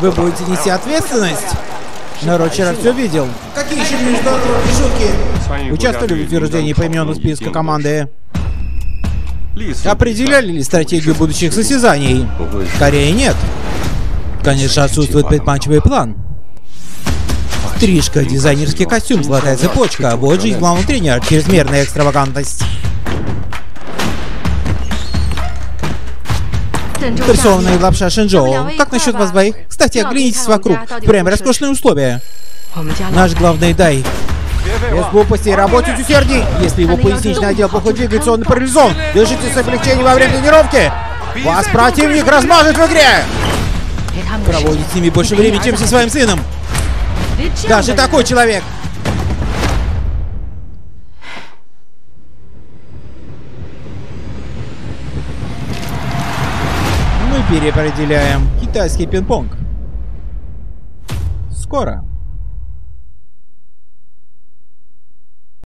Вы будете нести ответственность? Народ вчера все видел. Какие еще международные шутки? Участвовали в утверждении поименного списка команды? Определяли ли стратегию будущих состязаний? Скорее нет. Конечно, отсутствует предпанчивый план. Стрижка, дизайнерский костюм, золотая цепочка. Вот жизнь главного тренера, чрезмерная экстравагантность. Прессованная лапша Шэнчжоу. Как насчет вас двоих? Кстати, оглянитесь вокруг. Прям роскошные условия. Наш главный дай. Без глупостей, работать усердней. Если его поясничный отдел плохо двигается, он парализован. Держите с облегчением во время тренировки. Вас противник размажет в игре. Проводит с ними больше времени, чем со своим сыном. Даже такой человек. Переопределяем китайский пинг-понг. Скоро.